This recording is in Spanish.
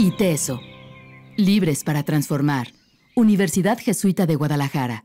ITESO. Libres para transformar. Universidad Jesuita de Guadalajara.